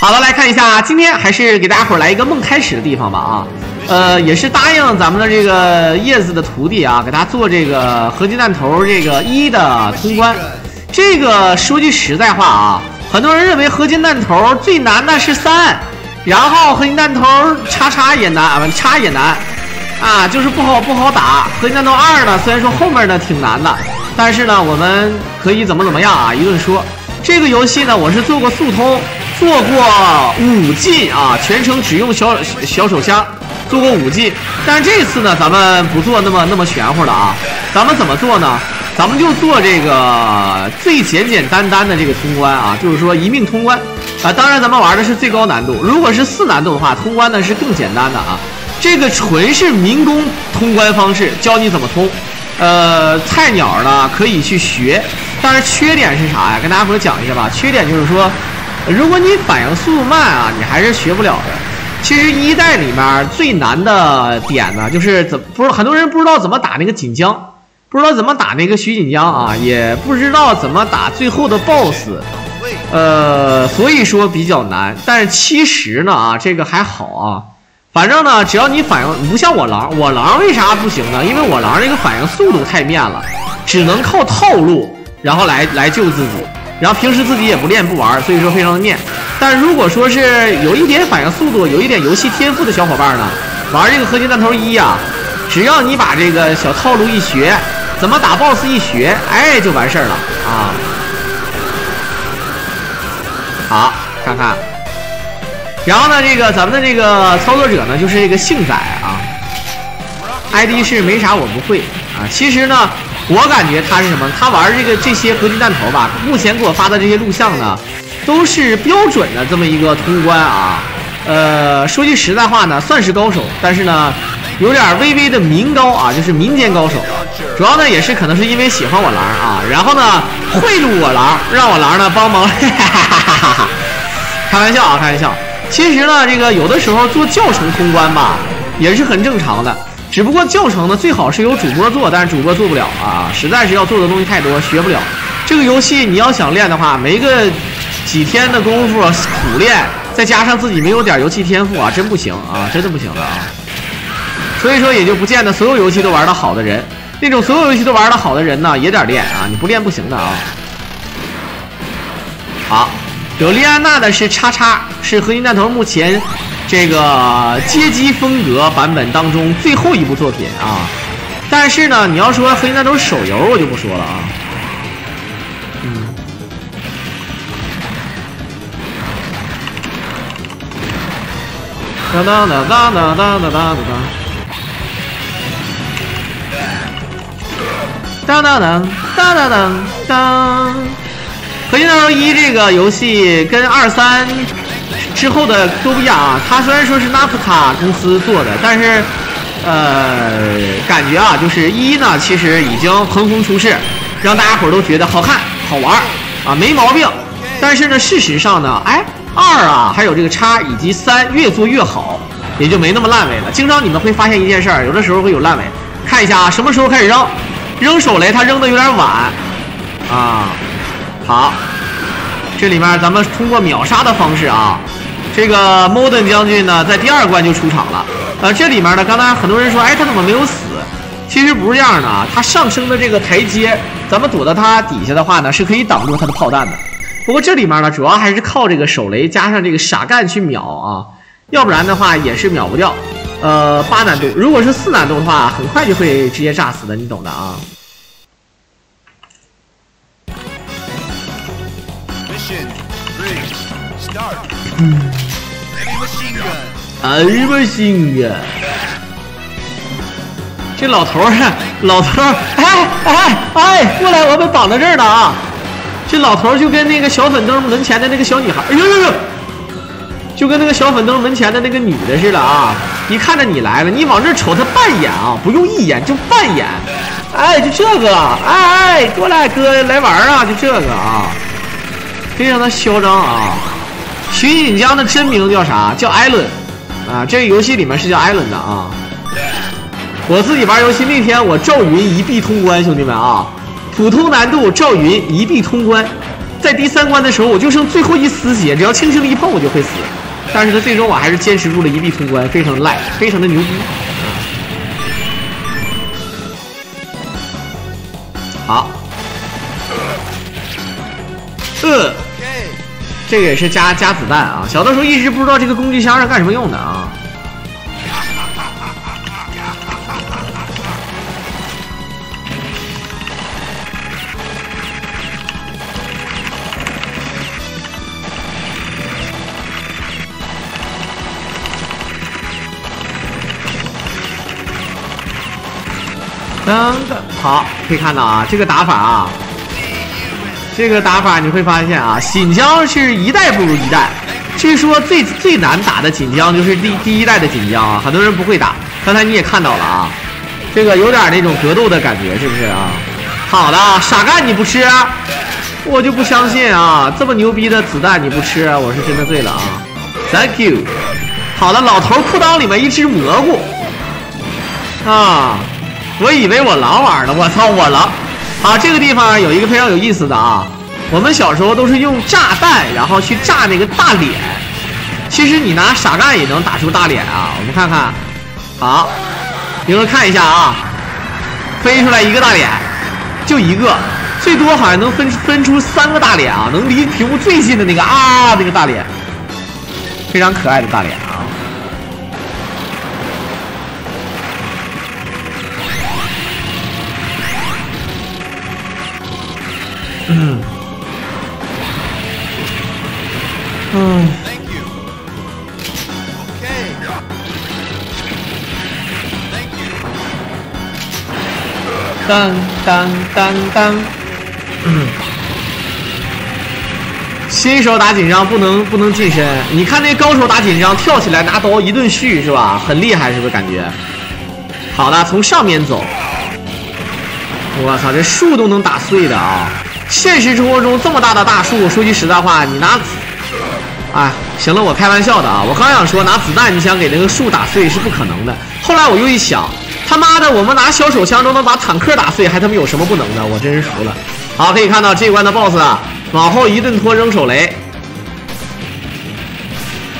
好了，来看一下，今天还是给大家伙儿来一个梦开始的地方吧啊，呃，也是答应咱们的这个叶子的徒弟啊，给大家做这个合金弹头这个一的通关。这个说句实在话啊，很多人认为合金弹头最难的是三，然后合金弹头叉叉也难啊，叉也难啊，就是不好不好打。合金弹头二呢，虽然说后面呢挺难的，但是呢，我们可以怎么怎么样啊，一顿说。这个游戏呢，我是做过速通。做过五进啊，全程只用小小手枪，做过五进。但是这次呢，咱们不做那么那么玄乎的啊，咱们怎么做呢？咱们就做这个最简简单单的这个通关啊，就是说一命通关啊。当然，咱们玩的是最高难度，如果是四难度的话，通关呢是更简单的啊。这个纯是民工通关方式，教你怎么通。呃，菜鸟呢可以去学，但是缺点是啥呀？跟大家伙讲一下吧。缺点就是说。如果你反应速度慢啊，你还是学不了的。其实一代里面最难的点呢，就是怎不是很多人不知道怎么打那个锦江，不知道怎么打那个徐锦江啊，也不知道怎么打最后的 BOSS，呃，所以说比较难。但是其实呢啊，这个还好啊，反正呢，只要你反应不像我狼，我狼为啥不行呢？因为我狼这个反应速度太慢了，只能靠套路，然后来来救自己。然后平时自己也不练不玩，所以说非常的面。但如果说是有一点反应速度、有一点游戏天赋的小伙伴呢，玩这个合金弹头一啊，只要你把这个小套路一学，怎么打 BOSS 一学，哎，就完事儿了啊。好，看看。然后呢，这个咱们的这个操作者呢，就是这个幸仔啊，ID 是没啥我不会啊。其实呢。我感觉他是什么？他玩这个这些合金弹头吧，目前给我发的这些录像呢，都是标准的这么一个通关啊。呃，说句实在话呢，算是高手，但是呢，有点微微的民高啊，就是民间高手。主要呢，也是可能是因为喜欢我狼啊，然后呢，贿赂我狼，让我狼呢帮忙。开玩笑啊，开玩笑。其实呢，这个有的时候做教程通关吧，也是很正常的。只不过教程呢，最好是由主播做，但是主播做不了啊，实在是要做的东西太多，学不了。这个游戏你要想练的话，没个几天的功夫苦练，再加上自己没有点游戏天赋啊，真不行啊，真的不行的啊。所以说也就不见得所有游戏都玩的好的人，那种所有游戏都玩的好的人呢，也得练啊，你不练不行的啊。好，有莉安娜的是叉叉，是合金弹头目前。这个街机风格版本当中最后一部作品啊，但是呢，你要说黑那都是手游，我就不说了啊。嗯。当当当当当当当当当。当当当当当当当。合金弹头一这个游戏跟二三。之后的都不一样啊，它虽然说是。纳斯卡公司做的，但是，呃，感觉啊，就是。一呢，其实已经横空出世，让大家伙都觉得好看、好玩啊，没毛病。但是。呢，事实上呢，哎，二啊，还有这个叉以及三越做越好，也就没那么烂尾了。经常你们会发现一件事儿，有的时候会有烂尾。看一下啊，什么时候开始扔？扔手雷，他扔的有点晚啊。好，这里面咱们通过秒杀的方式啊。这个 Modern 将军呢，在第二关就出场了。呃，这里面呢，刚才很多人说，哎，他怎么没有死？其实不是这样的啊，他上升的这个台阶，咱们躲到他底下的话呢，是可以挡住他的炮弹的。不过这里面呢，主要还是靠这个手雷加上这个傻干去秒啊，要不然的话也是秒不掉。呃，八难度，如果是四难度的话，很快就会直接炸死的，你懂的啊。嗯。哎呀妈行啊！这老头儿，老头儿，哎哎哎，过来，我们绑到这儿了啊！这老头儿就跟那个小粉灯门前的那个小女孩，哎呦呦呦，就跟那个小粉灯门前的那个女的似的啊！一看着你来了，你往这瞅，他半眼啊，不用一眼，就半眼。哎，就这个，哎哎，过来哥来玩啊！就这个啊，非常的嚣张啊！徐锦江的真名叫啥？叫艾伦。啊，这个游戏里面是叫艾伦的啊。我自己玩游戏那天，我赵云一臂通关，兄弟们啊，普通难度赵云一臂通关，在第三关的时候，我就剩最后一丝血，只要轻轻的一碰，我就会死。但是他最终我还是坚持住了一臂通关，非常的赖，非常的牛逼。好，呃，这个也是加加子弹啊。小的时候一直不知道这个工具箱是干什么用的啊。等等，好，可以看到啊，这个打法啊，这个打法你会发现啊，锦江是一代不如一代。据说最最难打的锦江就是第第一代的锦江啊，很多人不会打。刚才你也看到了啊，这个有点那种格斗的感觉，是不是啊？好的，傻干你不吃，我就不相信啊，这么牛逼的子弹你不吃，我是真的醉了啊。Thank you。好的，老头裤裆里面一只蘑菇啊。我以为我狼玩呢，我操我狼！好，这个地方有一个非常有意思的啊，我们小时候都是用炸弹，然后去炸那个大脸。其实你拿傻蛋也能打出大脸啊！我们看看，好，你们看一下啊，飞出来一个大脸，就一个，最多好像能分分出三个大脸啊，能离屏幕最近的那个啊那个大脸，非常可爱的大脸。嗯，嗯。当当当当，嗯。新手打紧张不能不能近身，你看那高手打紧张跳起来拿刀一顿续是吧？很厉害是不是感觉？好的，从上面走。我操，这树都能打碎的啊！现实生活中这么大的大树，说句实在话，你拿，哎，行了，我开玩笑的啊！我刚想说拿子弹你想给那个树打碎是不可能的。后来我又一想，他妈的，我们拿小手枪都能把坦克打碎，还他妈有什么不能的？我真是服了。好，可以看到这一关的 BOSS 啊，往后一顿拖扔手雷，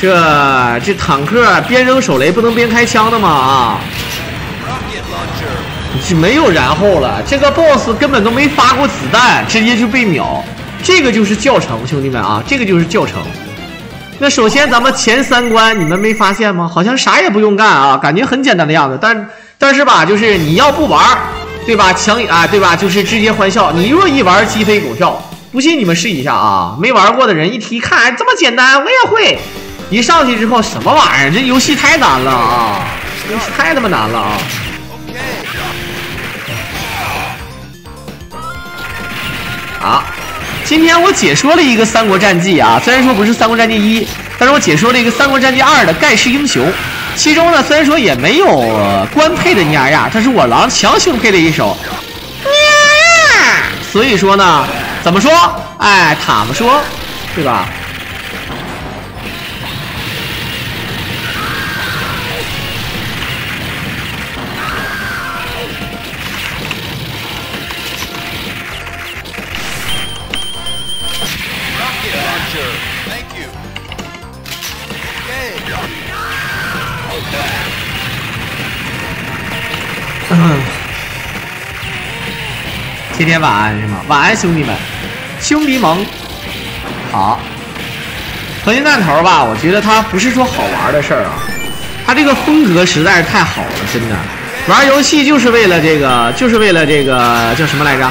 这这坦克边扔手雷不能边开枪的吗？啊！就没有然后了，这个 boss 根本都没发过子弹，直接就被秒，这个就是教程，兄弟们啊，这个就是教程。那首先咱们前三关你们没发现吗？好像啥也不用干啊，感觉很简单的样子。但但是吧，就是你要不玩，对吧？强啊，对吧？就是直接欢笑。你若一玩，鸡飞狗跳。不信你们试一下啊，没玩过的人一提看这么简单，我也会。一上去之后什么玩意儿？这游戏太难了啊，游戏太他妈难了啊！啊，今天我解说了一个《三国战记》啊，虽然说不是《三国战记一》，但是我解说了一个《三国战记二》的盖世英雄，其中呢虽然说也没有官配的呀呀，但是我狼强行配了一首娘呀，所以说呢，怎么说？哎，他们说，对吧？天天晚安是吗？晚安，兄弟们，兄弟们，好。合金弹头吧，我觉得它不是说好玩的事儿啊，它这个风格实在是太好了，真的。玩游戏就是为了这个，就是为了这个叫什么来着？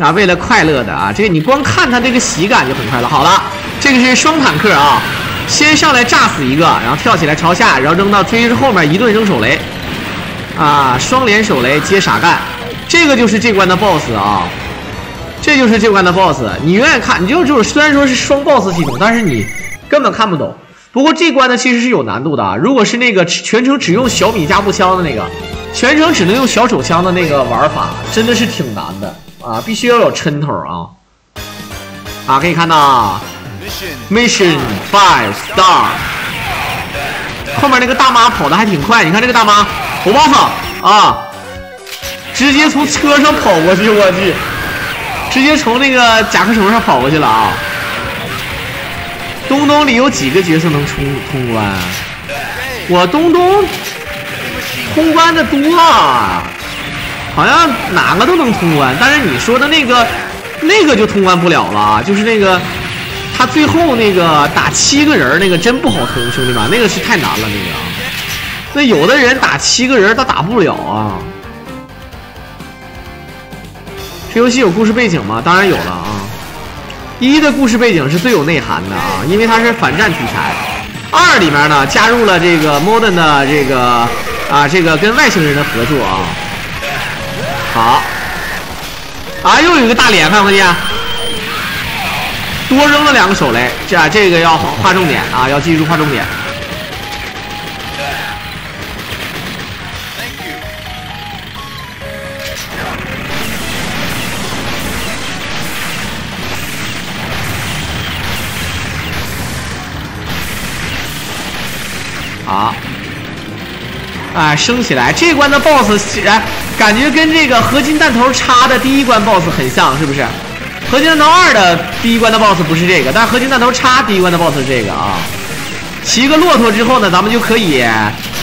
啊，为了快乐的啊。这个你光看它这个喜感就很快乐。好了，这个是双坦克啊，先上来炸死一个，然后跳起来朝下，然后扔到追后面一顿扔手雷。啊，双连手雷接傻干，这个就是这关的 BOSS 啊，这就是这关的 BOSS。你愿意看，你就就是虽然说是双 BOSS 系统，但是你根本看不懂。不过这关呢其实是有难度的，如果是那个全程只用小米加步枪的那个，全程只能用小手枪的那个玩法，真的是挺难的啊，必须要有抻头啊。啊，可以看到，Mission Five Star，后面那个大妈跑的还挺快，你看这个大妈。我忘了啊！直接从车上跑过去，我去！直接从那个甲壳虫上跑过去了啊！东东里有几个角色能冲通关？我东东通关的多啊，好像哪个都能通关，但是你说的那个那个就通关不了了，就是那个他最后那个打七个人那个真不好通，兄弟们，那个是太难了那个。那有的人打七个人他打不了啊。这游戏有故事背景吗？当然有了啊！一的故事背景是最有内涵的啊，因为它是反战题材。二里面呢加入了这个 modern 的这个啊这个跟外星人的合作啊。好，啊又有一个大脸，看不见？多扔了两个手雷，这这个要划重点啊，要记住划重点。好，哎，升起来！这关的 BOSS，哎，感觉跟这个合金弹头叉的第一关 BOSS 很像，是不是？合金弹头二的第一关的 BOSS 不是这个，但合金弹头叉第一关的 BOSS 是这个啊。骑个骆驼之后呢，咱们就可以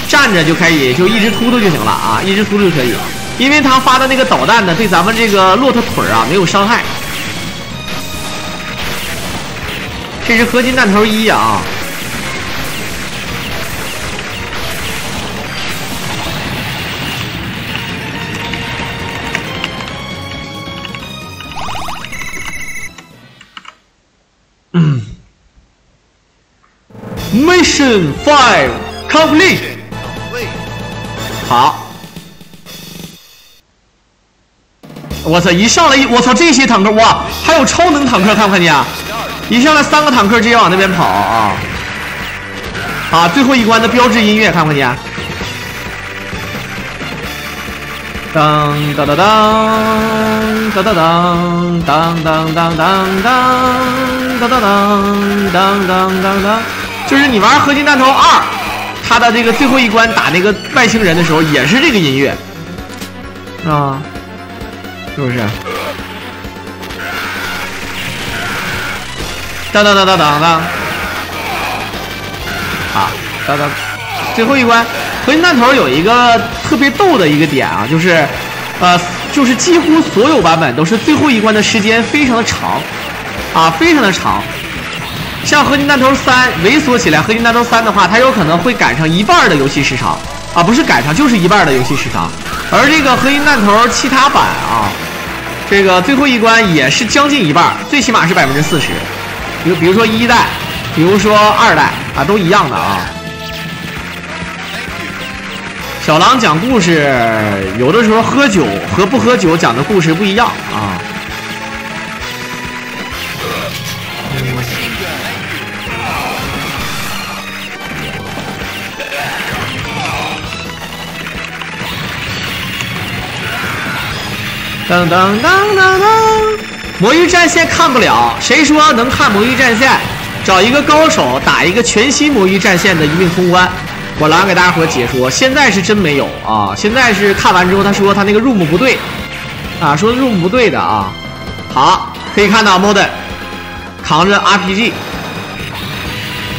站着就可以，就一直突突就行了啊，一直突突就可以，因为他发的那个导弹呢，对咱们这个骆驼腿啊没有伤害。这是合金弹头一啊。Mission Five complete。好，我操！一上来一我操，这些坦克哇，还有超能坦克，看不看见？一上来三个坦克直接往那边跑啊！啊，最后一关的标志音乐，看不看见？当当当当当当当当当当当当当当当当当。就是你玩《合金弹头二》，它的这个最后一关打那个外星人的时候，也是这个音乐，啊，是不是？当当当当当当，啊，当当，最后一关，合金弹头有一个特别逗的一个点啊，就是，呃，就是几乎所有版本都是最后一关的时间非常的长，啊，非常的长。像合金弹头三萎缩起来，合金弹头三的话，它有可能会赶上一半的游戏时长啊，不是赶上，就是一半的游戏时长。而这个合金弹头其他版啊，这个最后一关也是将近一半，最起码是百分之四十。比如比如说一代，比如说二代啊，都一样的啊。小狼讲故事，有的时候喝酒和不喝酒讲的故事不一样啊。噔噔噔噔噔！魔域战线看不了，谁说能看魔域战线？找一个高手打一个全新魔域战线的一命通关。我来给大家伙解说，现在是真没有啊！现在是看完之后，他说他那个 room 不对啊，说 room 不对的啊。好，可以看到 modern 扛着 RPG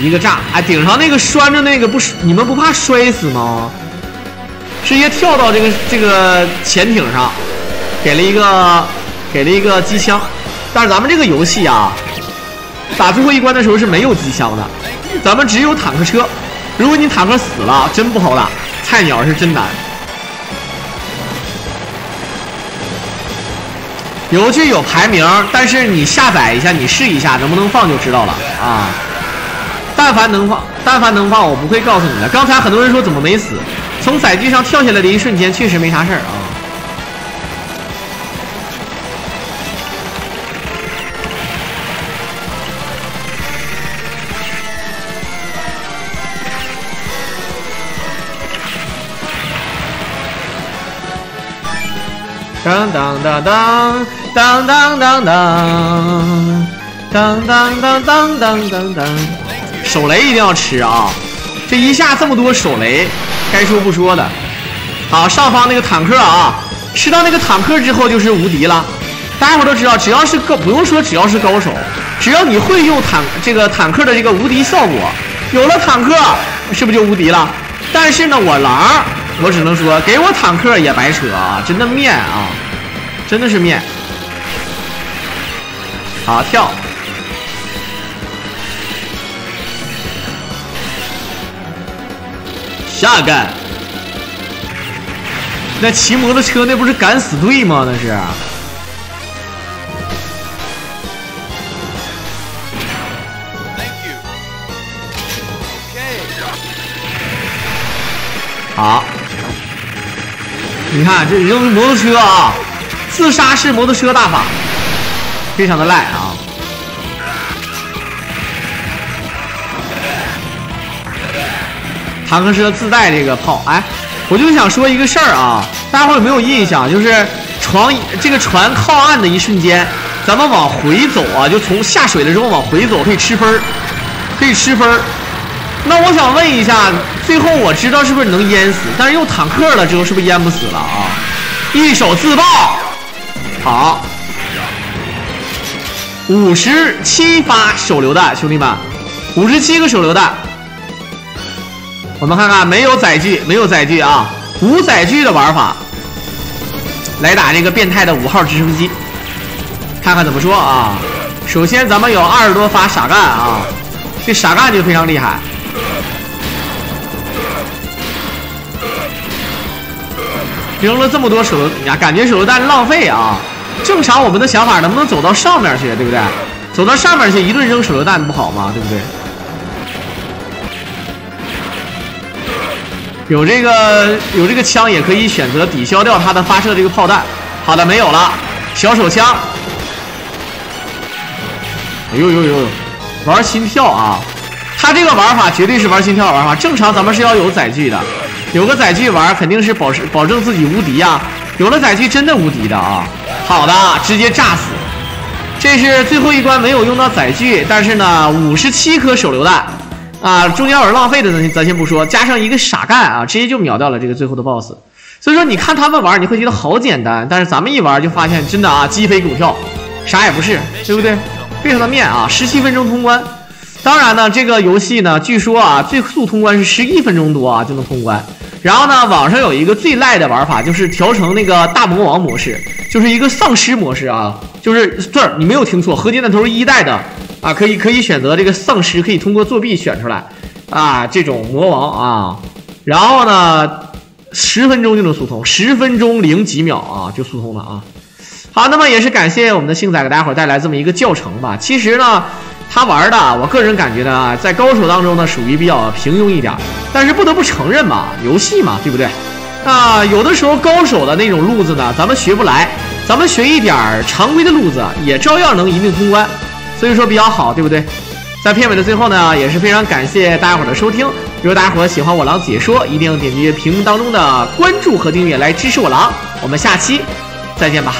一个炸，哎，顶上那个拴着那个不，你们不怕摔死吗？直接跳到这个这个潜艇上。给了一个，给了一个机枪，但是咱们这个游戏啊，打最后一关的时候是没有机枪的，咱们只有坦克车。如果你坦克死了，真不好打，菜鸟是真难。游戏有排名，但是你下载一下，你试一下能不能放就知道了啊。但凡能放，但凡能放，我不会告诉你的。刚才很多人说怎么没死，从载具上跳下来的一瞬间，确实没啥事儿啊。当当当当当当当当当当当当当当，手雷一定要吃啊！这一下这么多手雷，该说不说的。好，上方那个坦克啊，吃到那个坦克之后就是无敌了。大家伙都知道，只要是高，不用说只要是高手，只要你会用坦这个坦克的这个无敌效果，有了坦克是不是就无敌了？但是呢，我狼，我只能说给我坦克也白扯啊！真的面啊，真的是面。好跳，下干。那骑摩托车那不是敢死队吗？那是。好，你看这扔摩托车啊，自杀式摩托车大法，非常的赖啊！坦克车自带这个炮，哎，我就想说一个事儿啊，大家伙有没有印象？就是船这个船靠岸的一瞬间，咱们往回走啊，就从下水的时候往回走可以吃分儿，可以吃分儿。那我想问一下，最后我知道是不是能淹死？但是用坦克了之后是不是淹不死了啊？一手自爆，好，五十七发手榴弹，兄弟们，五十七个手榴弹。我们。看看，没有载具，没有载具啊，无载具的玩法，来打这个变态的五号直升机，看看怎么说啊？首先咱们。有二十多发傻干啊，这傻干就非常厉害。扔了这么多手榴呀，感觉手榴弹浪费啊！正常我们的想法，能不能走到上面去，对不对？走到上面去，一顿扔手榴弹不好吗？对不对？有这个有这个枪，也可以选择抵消掉它的发射这个炮弹。好的，没有了，小手枪。哎呦呦呦，玩心跳啊！他这个玩法绝对是玩心跳玩法。正常咱们是要有载具的。有个载具玩，肯定是保持保证自己无敌呀。有了载具，真的无敌的啊！好的，直接炸死。这是最后一关没有用到载具，但是呢，五十七颗手榴弹啊，中间有浪费的咱咱先不说，加上一个傻干啊，直接就秒掉了这个最后的 BOSS。所以说，你看他们玩，你会觉得好简单，但是咱们一玩就发现真的啊，鸡飞狗跳，啥也不是，对不对？非常的面啊，十七分钟通关。当然呢，这个游戏呢，据说啊，最速通关是十一分钟多啊就能通关。然后呢，网上有一个最赖的玩法，就是调成那个大魔王模式，就是一个丧尸模式啊，就是这儿你没有听错，合金弹头一代的啊，可以可以选择这个丧尸，可以通过作弊选出来啊，这种魔王啊，然后呢，十分钟就能速通，十分钟零几秒啊就速通了啊。好，那么也是感谢我们的星仔给大家伙带来这么一个教程吧。其实呢。他玩的，我个人感觉呢，在高手当中呢，属于比较平庸一点。但是不得不承认嘛，游戏嘛，对不对？啊，有的时候高手的那种路子呢，咱们学不来，咱们学一点常规的路子，也照样能一定通关。所以说比较好，对不对？在片尾的最后呢，也是非常感谢大家伙的收听。如果大家伙喜欢我狼解说，一定点击屏幕当中的关注和订阅来支持我狼。我们下期再见吧。